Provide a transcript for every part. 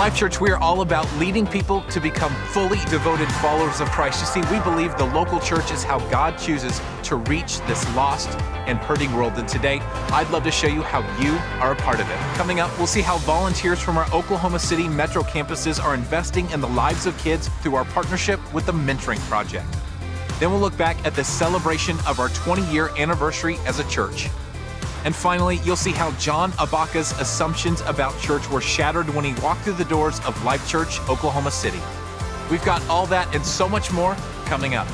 Life Church, we are all about leading people to become fully devoted followers of Christ. You see, we believe the local church is how God chooses to reach this lost and hurting world. And today, I'd love to show you how you are a part of it. Coming up, we'll see how volunteers from our Oklahoma City metro campuses are investing in the lives of kids through our partnership with the Mentoring Project. Then we'll look back at the celebration of our 20 year anniversary as a church. And finally, you'll see how John Abakah's assumptions about church were shattered when he walked through the doors of Life Church, Oklahoma City. We've got all that and so much more coming up.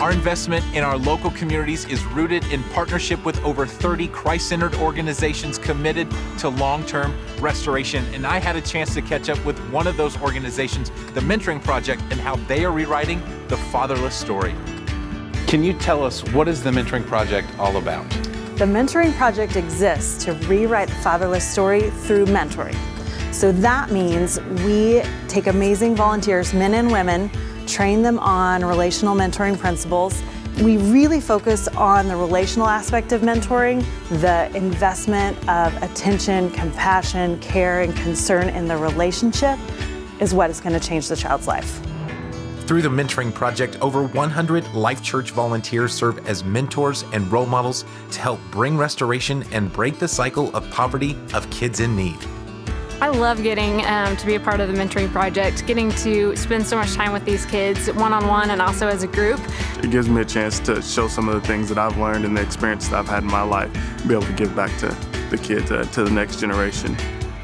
Our investment in our local communities is rooted in partnership with over 30 Christ centered organizations committed to long term restoration. And I had a chance to catch up with one of those organizations, the Mentoring Project, and how they are rewriting the fatherless story. Can you tell us what is the Mentoring Project all about? The Mentoring Project exists to rewrite the fatherless story through mentoring. So that means we take amazing volunteers, men and women, train them on relational mentoring principles. We really focus on the relational aspect of mentoring, the investment of attention, compassion, care, and concern in the relationship is what is going to change the child's life. Through the Mentoring Project, over 100 Life Church volunteers serve as mentors and role models to help bring restoration and break the cycle of poverty of kids in need. I love getting um, to be a part of the mentoring project, getting to spend so much time with these kids one-on-one and also as a group. It gives me a chance to show some of the things that I've learned and the experience that I've had in my life, be able to give back to the kids, uh, to the next generation.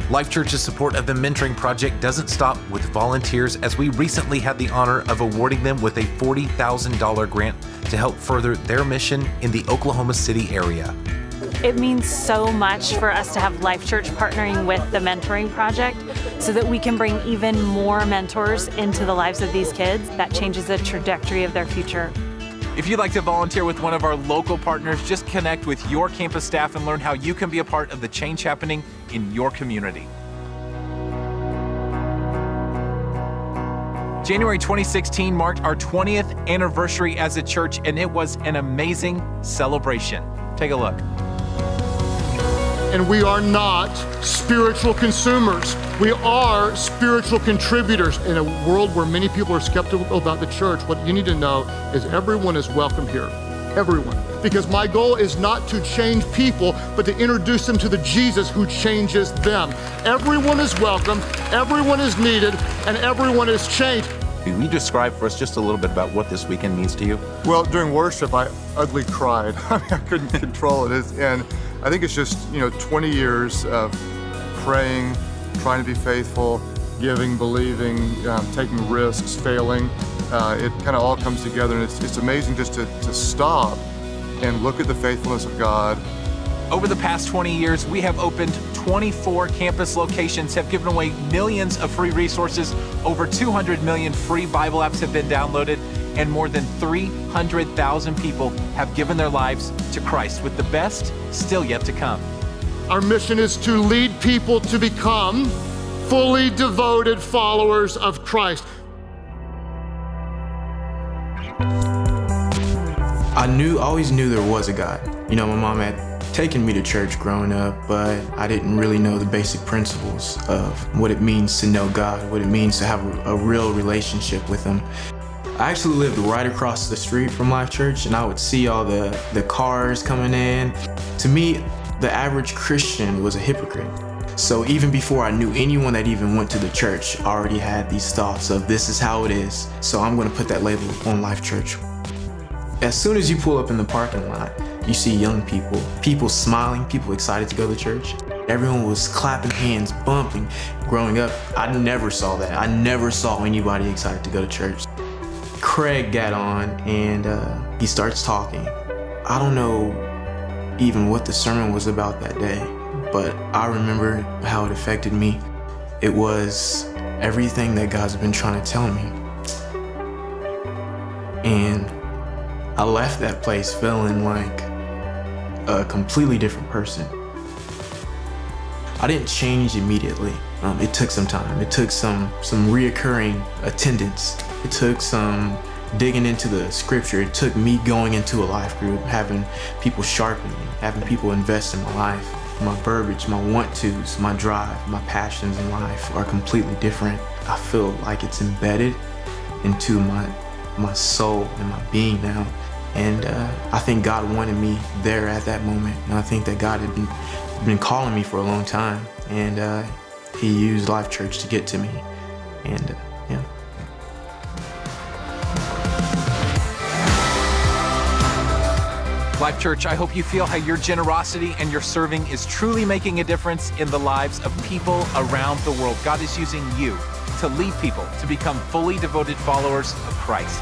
Life Church's support of the Mentoring Project doesn't stop with volunteers, as we recently had the honor of awarding them with a $40,000 grant to help further their mission in the Oklahoma City area. It means so much for us to have Life Church partnering with the Mentoring Project so that we can bring even more mentors into the lives of these kids. That changes the trajectory of their future. If you'd like to volunteer with one of our local partners, just connect with your campus staff and learn how you can be a part of the change happening in your community. January 2016 marked our 20th anniversary as a church, and it was an amazing celebration. Take a look and we are not spiritual consumers. We are spiritual contributors. In a world where many people are skeptical about the church, what you need to know is everyone is welcome here. Everyone. Because my goal is not to change people, but to introduce them to the Jesus who changes them. Everyone is welcome, everyone is needed, and everyone is changed. Can you describe for us just a little bit about what this weekend means to you? Well, during worship, I ugly cried. I mean, I couldn't control it. And I think it's just, you know, 20 years of praying, trying to be faithful, giving, believing, um, taking risks, failing. Uh, it kind of all comes together, and it's, it's amazing just to, to stop and look at the faithfulness of God. Over the past 20 years, we have opened 24 campus locations, have given away millions of free resources, over 200 million free Bible apps have been downloaded, and more than 300,000 people have given their lives to Christ, with the best still yet to come. Our mission is to lead people to become fully devoted followers of Christ. I knew, always knew there was a God. You know, my mom had taken me to church growing up, but I didn't really know the basic principles of what it means to know God, what it means to have a, a real relationship with Him. I actually lived right across the street from Life Church and I would see all the, the cars coming in. To me, the average Christian was a hypocrite. So even before I knew anyone that even went to the church, I already had these thoughts of this is how it is. So I'm gonna put that label on Life Church. As soon as you pull up in the parking lot, you see young people, people smiling, people excited to go to church. Everyone was clapping hands, bumping. Growing up, I never saw that. I never saw anybody excited to go to church. Craig got on and uh, he starts talking. I don't know even what the sermon was about that day, but I remember how it affected me. It was everything that God's been trying to tell me. And I left that place feeling like a completely different person. I didn't change immediately. Um, it took some time. It took some some reoccurring attendance it took some digging into the scripture. It took me going into a life group, having people sharpen me, having people invest in my life. my verbiage, my want tos, my drive, my passions in life are completely different. I feel like it's embedded into my my soul and my being now. And uh, I think God wanted me there at that moment. And I think that God had been, been calling me for a long time. And uh, He used Life Church to get to me. And uh, Life Church, I hope you feel how your generosity and your serving is truly making a difference in the lives of people around the world. God is using you to lead people to become fully devoted followers of Christ.